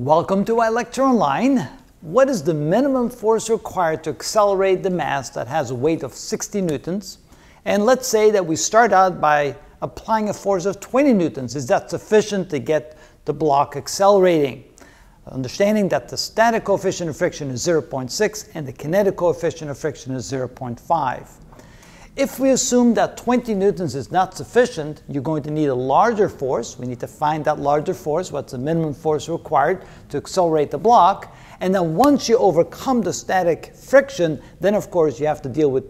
Welcome to iLecture What is the minimum force required to accelerate the mass that has a weight of 60 newtons? And let's say that we start out by applying a force of 20 newtons. Is that sufficient to get the block accelerating? Understanding that the static coefficient of friction is 0.6 and the kinetic coefficient of friction is 0.5. If we assume that 20 newtons is not sufficient, you're going to need a larger force. We need to find that larger force, what's the minimum force required to accelerate the block. And then once you overcome the static friction, then of course you have to deal with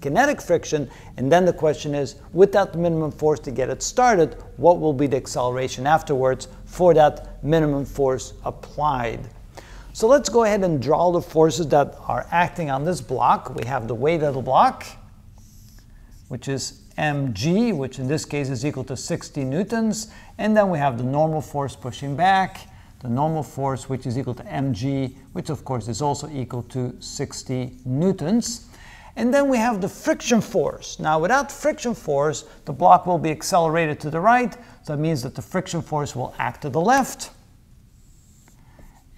kinetic friction. And then the question is, without the minimum force to get it started, what will be the acceleration afterwards for that minimum force applied? So let's go ahead and draw the forces that are acting on this block. We have the weight of the block which is mg, which in this case is equal to 60 newtons. And then we have the normal force pushing back, the normal force which is equal to mg, which of course is also equal to 60 newtons. And then we have the friction force. Now without friction force, the block will be accelerated to the right. So that means that the friction force will act to the left.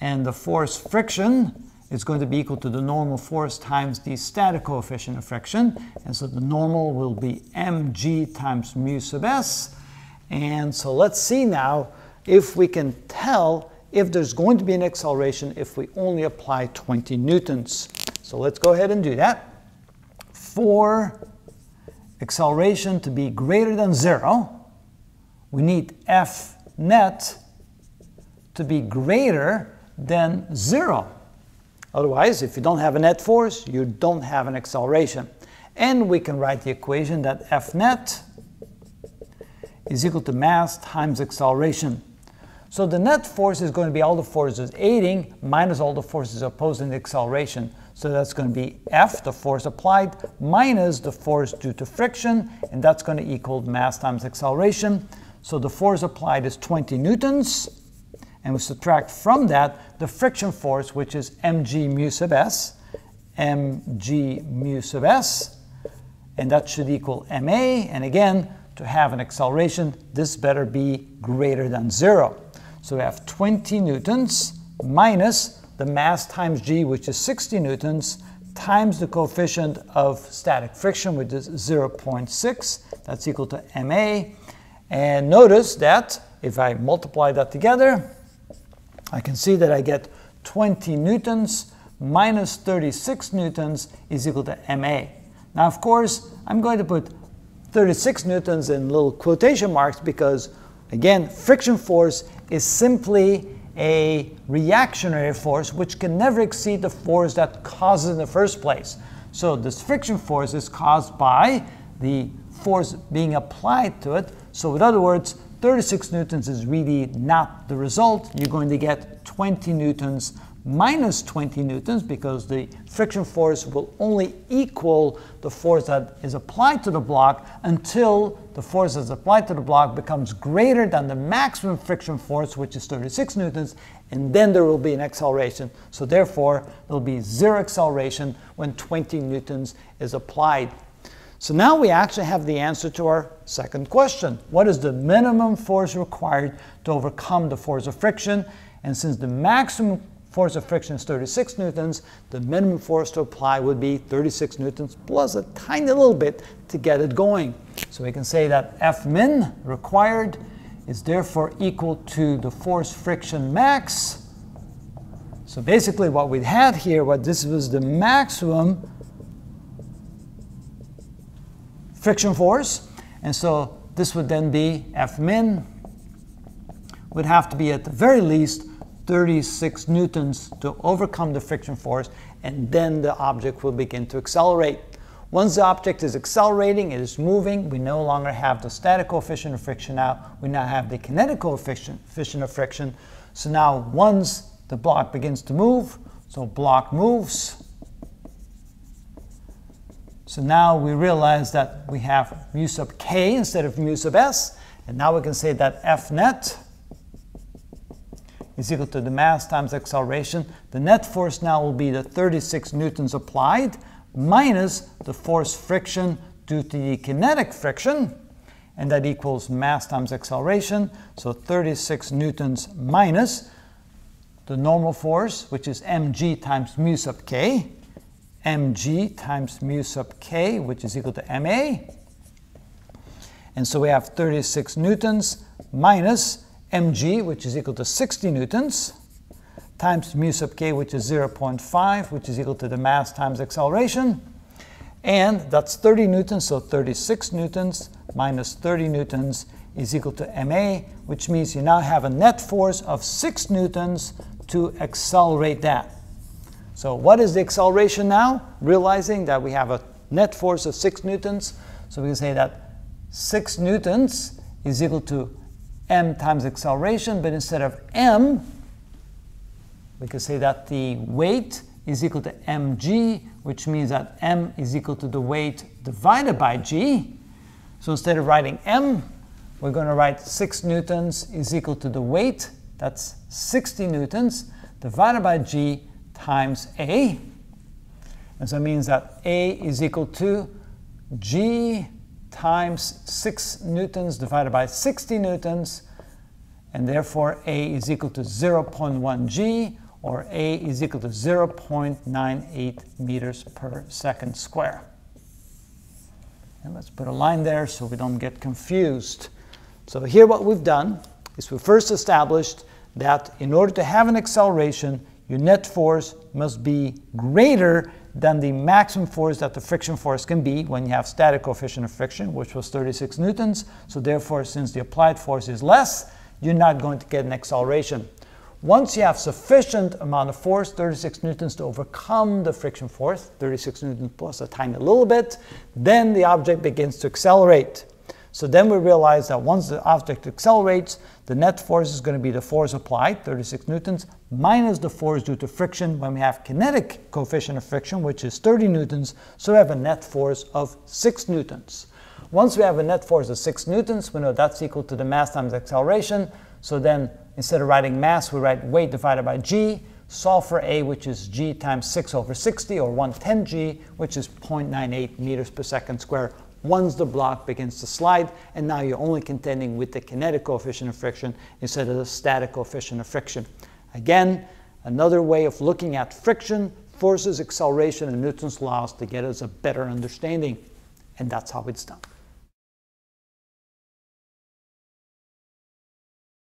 And the force friction is going to be equal to the normal force times the static coefficient of friction. And so the normal will be mg times mu sub s. And so let's see now if we can tell if there's going to be an acceleration if we only apply 20 newtons. So let's go ahead and do that. For acceleration to be greater than zero, we need F net to be greater than zero. Otherwise, if you don't have a net force, you don't have an acceleration. And we can write the equation that F net is equal to mass times acceleration. So the net force is going to be all the forces aiding minus all the forces opposing the acceleration. So that's going to be F, the force applied, minus the force due to friction, and that's going to equal mass times acceleration. So the force applied is 20 newtons, and we subtract from that the friction force, which is mg mu sub s, mg mu sub s, and that should equal ma. And again, to have an acceleration, this better be greater than zero. So we have 20 newtons minus the mass times g, which is 60 newtons, times the coefficient of static friction, which is 0.6. That's equal to ma. And notice that if I multiply that together, I can see that I get 20 newtons minus 36 newtons is equal to ma. Now, of course, I'm going to put 36 newtons in little quotation marks because, again, friction force is simply a reactionary force which can never exceed the force that causes in the first place. So this friction force is caused by the force being applied to it. So in other words, 36 newtons is really not the result. You're going to get 20 newtons minus 20 newtons because the friction force will only equal the force that is applied to the block until the force that's applied to the block becomes greater than the maximum friction force, which is 36 newtons, and then there will be an acceleration. So therefore, there will be zero acceleration when 20 newtons is applied so now we actually have the answer to our second question. What is the minimum force required to overcome the force of friction? And since the maximum force of friction is 36 newtons, the minimum force to apply would be 36 newtons plus a tiny little bit to get it going. So we can say that F min required is therefore equal to the force friction max. So basically what we had here, what this was the maximum friction force. And so this would then be F min would have to be at the very least 36 newtons to overcome the friction force, and then the object will begin to accelerate. Once the object is accelerating, it is moving, we no longer have the static coefficient of friction now, we now have the kinetic coefficient of friction. So now once the block begins to move, so block moves, so now we realize that we have mu sub k instead of mu sub s, and now we can say that F net is equal to the mass times acceleration. The net force now will be the 36 newtons applied minus the force friction due to the kinetic friction, and that equals mass times acceleration. So 36 newtons minus the normal force, which is mg times mu sub k, mg times mu sub k, which is equal to ma. And so we have 36 newtons minus mg, which is equal to 60 newtons, times mu sub k, which is 0.5, which is equal to the mass times acceleration. And that's 30 newtons, so 36 newtons minus 30 newtons is equal to ma, which means you now have a net force of 6 newtons to accelerate that. So what is the acceleration now? Realizing that we have a net force of 6 newtons, so we can say that 6 newtons is equal to m times acceleration, but instead of m, we can say that the weight is equal to mg, which means that m is equal to the weight divided by g. So instead of writing m, we're going to write 6 newtons is equal to the weight, that's 60 newtons, divided by g times a. And so it means that a is equal to g times 6 newtons divided by 60 newtons, and therefore a is equal to 0.1 g, or a is equal to 0.98 meters per second square. And let's put a line there so we don't get confused. So here what we've done is we first established that in order to have an acceleration, your net force must be greater than the maximum force that the friction force can be when you have static coefficient of friction, which was 36 newtons. So therefore, since the applied force is less, you're not going to get an acceleration. Once you have sufficient amount of force, 36 newtons, to overcome the friction force, 36 newtons plus a tiny little bit, then the object begins to accelerate. So then we realize that once the object accelerates, the net force is going to be the force applied, 36 newtons, minus the force due to friction when we have kinetic coefficient of friction, which is 30 newtons, so we have a net force of 6 newtons. Once we have a net force of 6 newtons, we know that's equal to the mass times acceleration, so then instead of writing mass, we write weight divided by g, solve for a, which is g times 6 over 60, or 110g, which is 0.98 meters per second square, once the block begins to slide, and now you're only contending with the kinetic coefficient of friction instead of the static coefficient of friction. Again, another way of looking at friction, forces, acceleration, and Newton's laws to get us a better understanding. And that's how it's done.